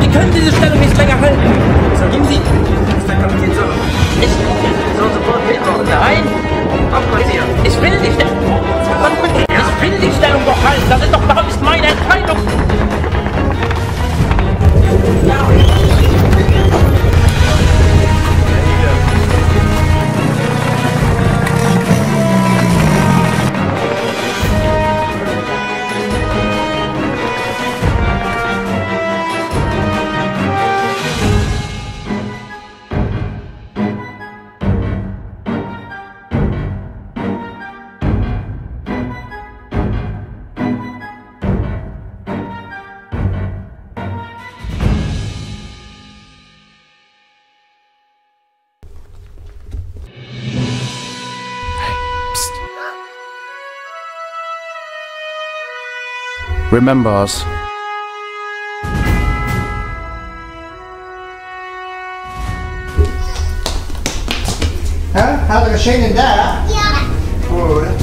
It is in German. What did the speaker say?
Wir können diese Stellung nicht länger halten. Ich. So sofort mitmachen. Oh, ich will die Stellung. Ich will die Stellung doch halten. Das ist doch. remembers. Huh? How the machine in there? Yeah. Oh.